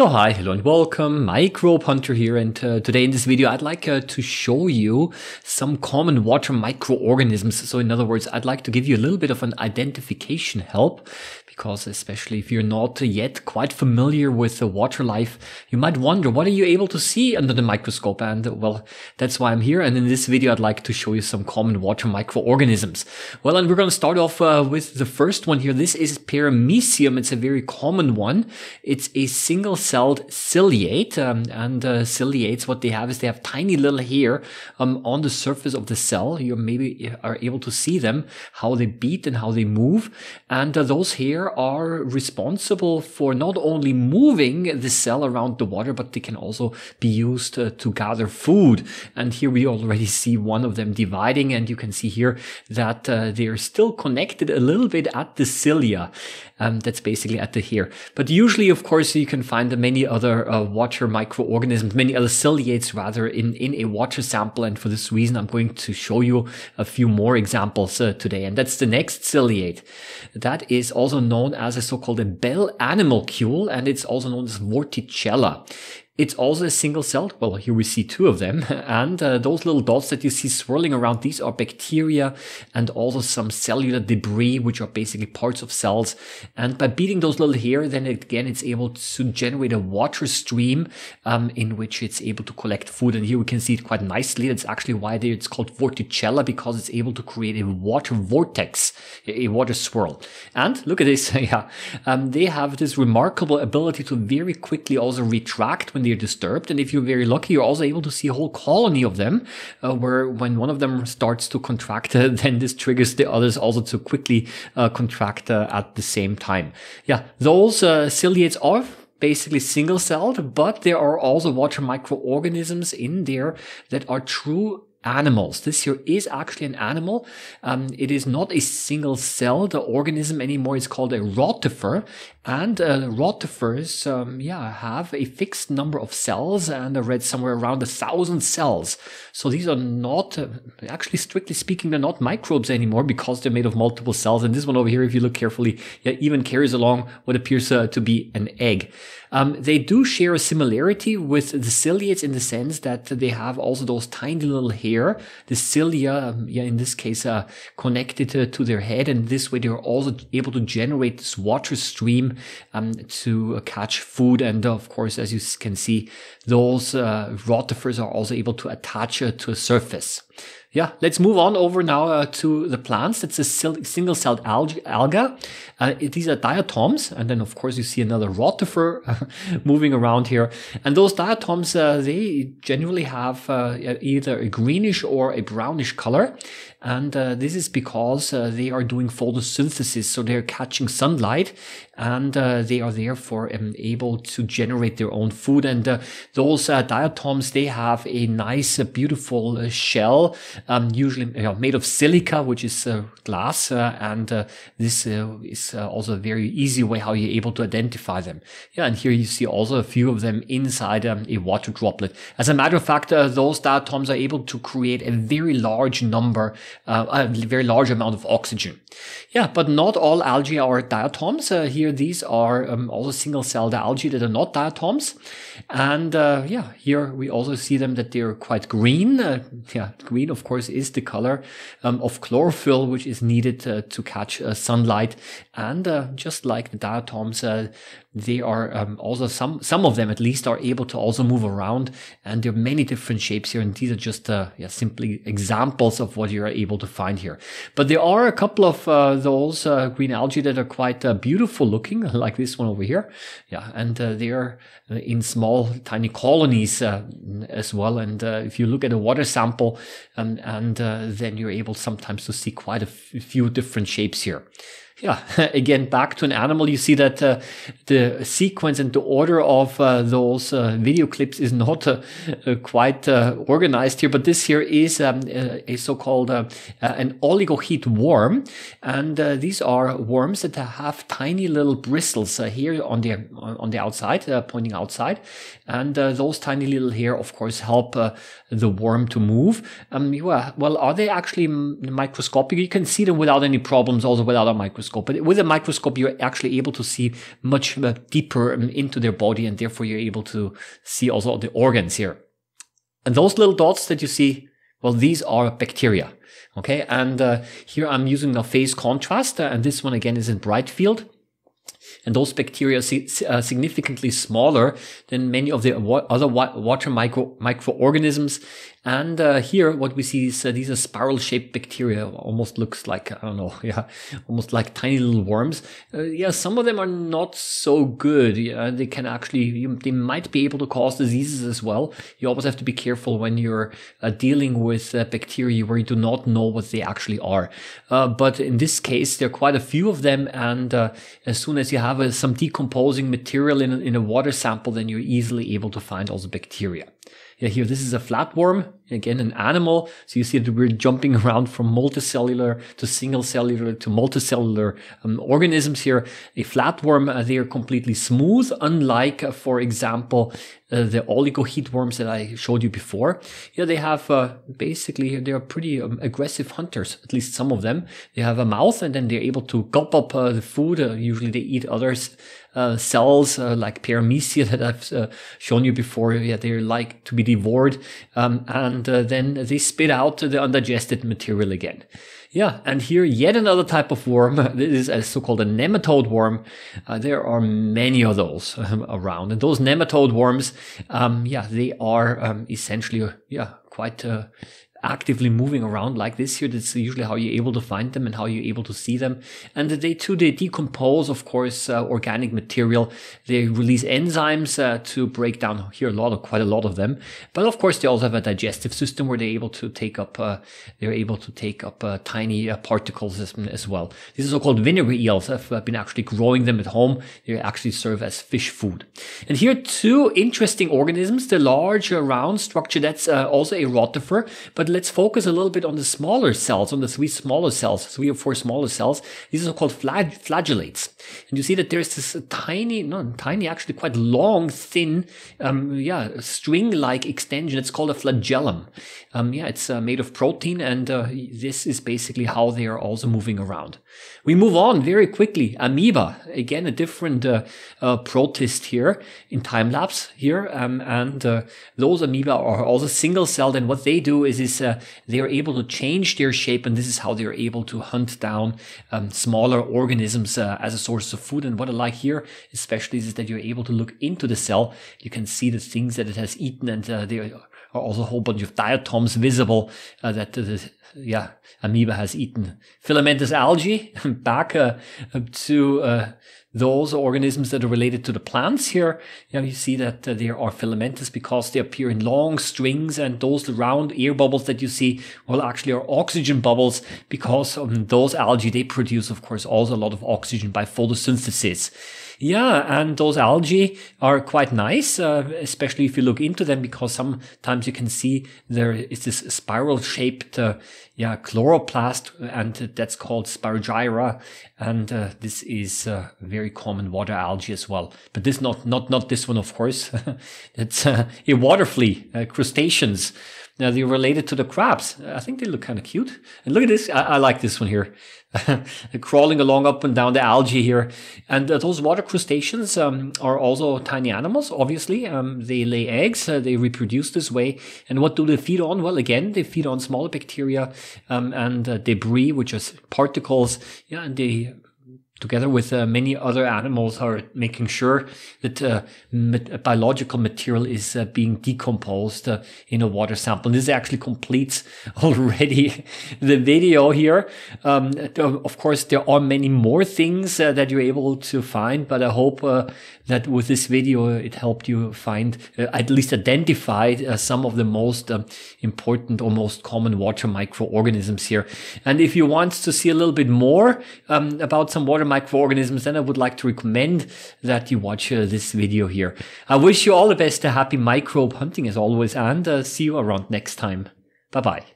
So hi, hello and welcome, Microbe Hunter here and uh, today in this video I'd like uh, to show you some common water microorganisms. So in other words, I'd like to give you a little bit of an identification help because especially if you're not yet quite familiar with the water life, you might wonder, what are you able to see under the microscope? And well, that's why I'm here. And in this video, I'd like to show you some common water microorganisms. Well, and we're going to start off uh, with the first one here. This is Paramecium. It's a very common one. It's a single-celled ciliate. Um, and uh, ciliates, what they have is they have tiny little hair um, on the surface of the cell. You maybe are able to see them, how they beat and how they move. And uh, those hair are responsible for not only moving the cell around the water, but they can also be used uh, to gather food. And here we already see one of them dividing and you can see here that uh, they're still connected a little bit at the cilia. Um, that's basically at the hair. But usually, of course, you can find many other uh, water microorganisms, many other ciliates rather in, in a water sample. And for this reason, I'm going to show you a few more examples uh, today. And that's the next ciliate. That is also known as a so-called a bell animalcule, and it's also known as Vorticella. It's also a single celled. Well, here we see two of them. And uh, those little dots that you see swirling around, these are bacteria and also some cellular debris, which are basically parts of cells. And by beating those little hair, then again, it's able to generate a water stream um, in which it's able to collect food. And here we can see it quite nicely. That's actually why it's called Vorticella because it's able to create a water vortex, a water swirl. And look at this. yeah, um, they have this remarkable ability to very quickly also retract when they they're disturbed. And if you're very lucky, you're also able to see a whole colony of them, uh, where when one of them starts to contract, uh, then this triggers the others also to quickly uh, contract uh, at the same time. Yeah, those uh, ciliates are basically single celled, but there are also water microorganisms in there that are true animals. This here is actually an animal. Um, it is not a single celled organism anymore. It's called a rotifer. And uh, rotifers, um, yeah, have a fixed number of cells and I read somewhere around a thousand cells. So these are not, uh, actually strictly speaking, they're not microbes anymore because they're made of multiple cells. And this one over here, if you look carefully, yeah, even carries along what appears uh, to be an egg. Um, they do share a similarity with the ciliates in the sense that they have also those tiny little hair, the cilia, um, yeah, in this case, uh, connected uh, to their head. And this way they're also able to generate this water stream um, to uh, catch food. And of course, as you can see, those uh, rotifers are also able to attach uh, to a surface. Yeah, let's move on over now uh, to the plants. It's a single-celled alga. Uh, these are diatoms, and then of course you see another rotifer moving around here. And those diatoms, uh, they generally have uh, either a greenish or a brownish color. And uh, this is because uh, they are doing photosynthesis, so they're catching sunlight, and they are therefore um, able to generate their own food. And those diatoms, they have a nice, beautiful shell um, usually made of silica, which is uh, glass, uh, and uh, this uh, is uh, also a very easy way how you're able to identify them. Yeah, and here you see also a few of them inside um, a water droplet. As a matter of fact, uh, those diatoms are able to create a very large number, a very large amount of oxygen. Yeah, but not all algae are diatoms. here, these are um, also single-celled algae that are not diatoms. And yeah, here we also see them that they're quite green. yeah, green, of course is the color um, of chlorophyll, which is needed uh, to catch uh, sunlight. And uh, just like the diatoms, uh, they are um, also some some of them at least are able to also move around and there are many different shapes here and these are just uh, yeah simply examples of what you're able to find here. But there are a couple of uh, those uh, green algae that are quite uh, beautiful looking like this one over here. Yeah and uh, they are uh, in small tiny colonies as well and if you look at a water sample um, and then you're able sometimes to see quite a few different shapes here yeah, again, back to an animal, you see that uh, the sequence and the order of uh, those uh, video clips is not uh, uh, quite uh, organized here, but this here is um, a so-called an oligochaete worm. And these are worms that have tiny little bristles here on the, on the outside, pointing outside. And those tiny little hair, of course, help the worm to move. Um, well, are they actually microscopic? You can see them without any problems, also without a microscope microscope. But with a microscope, you're actually able to see much uh, deeper um, into their body, and therefore you're able to see also the organs here. And those little dots that you see, well, these are bacteria. Okay, and uh, here I'm using a phase contrast, uh, and this one again is in bright field and those bacteria are uh, significantly smaller than many of the other water micro microorganisms and uh, here, what we see is uh, these are spiral-shaped bacteria. Almost looks like I don't know, yeah, almost like tiny little worms. Uh, yeah, some of them are not so good. Yeah, they can actually, you, they might be able to cause diseases as well. You always have to be careful when you're uh, dealing with uh, bacteria where you do not know what they actually are. But in this case, there are quite a few of them, and as soon as you have some decomposing material in, in a water sample, then you're easily able to find also bacteria. Yeah, here, this is a flatworm, again, an animal. So you see that we're jumping around from multicellular to single cellular to multicellular um, organisms here. A flatworm, uh, they are completely smooth, unlike, uh, for example, uh, the oligochaete worms that I showed you before. Yeah, they have uh, basically, they are pretty um, aggressive hunters, at least some of them. They have a mouth and then they're able to gulp up uh, the food. Uh, usually they eat others uh, cells uh, like paramecia that I've uh, shown you before. Yeah, they like to be devoured, um, and uh, then they spit out the undigested material again. Yeah, and here yet another type of worm. This is a so-called a nematode worm. Uh, there are many of those um, around, and those nematode worms, um, yeah, they are um, essentially, yeah, quite uh, actively moving around like this here. That's usually how you're able to find them and how you're able to see them. And they too, they decompose, of course, uh, organic material. They release enzymes uh, to break down here a lot of, quite a lot of them. But of course, they also have a digestive system where they're able to take up, uh, they're able to take up uh, tiny uh, particles as, as, well. These are so-called vinegar eels. I've uh, been actually growing them at home. They actually serve as fish food. And here, two interesting organisms. The large round structure, that's also a rotifer, but let's focus a little bit on the smaller cells, on the three smaller cells, three or four smaller cells. These are called flag flagellates. And you see that there's this tiny, not tiny, actually quite long, thin, um, yeah, string-like extension. It's called a flagellum. Um, yeah, it's uh, made of protein, and uh, this is basically how they are also moving around. We move on very quickly. Amoeba, again, a different uh, uh protist here in time lapse here, um, and uh, those amoeba are also single-celled, and what they do is is uh, they are able to change their shape, and this is how they are able to hunt down um, smaller organisms as a source of food. And what I like here, especially, is that you're able to look into the cell. You can see the things that it has eaten, and there are also a whole bunch of diatoms visible uh, that the yeah amoeba has eaten. Filamentous algae back uh, to uh, those organisms that are related to the plants here. You, know, you see that uh, there are filamentous because they appear in long strings and those round air bubbles that you see, well, actually are oxygen bubbles because um, those algae, they produce, of course, also a lot of oxygen by photosynthesis. Yeah, and those algae are quite nice, uh, especially if you look into them, because sometimes you can see there is this spiral shaped, uh, yeah, chloroplast, and that's called Spirogyra, and uh, this is a very common water algae as well. But this not not not this one, of course. it's uh, a water flea, uh, crustaceans. Now they're related to the crabs. I think they look kind of cute. And look at this. I, I like this one here. crawling along up and down the algae here. And uh, those water crustaceans um, are also tiny animals, obviously. Um, they lay eggs, uh, they reproduce this way. And what do they feed on? Well, again, they feed on smaller bacteria um, and uh, debris, which are particles. Yeah, and they together with uh, many other animals, are making sure that uh, biological material is uh, being decomposed uh, in a water sample. And this actually completes already the video here. Um, of course, there are many more things uh, that you're able to find, but I hope uh, that with this video it helped you find, at least identify some of the most important or most common water microorganisms here. And if you want to see a little bit more um, about some water microorganisms, then I would like to recommend that you watch uh, this video here. I wish you all the best, a happy microbe hunting as always, and uh, see you around next time. Bye bye.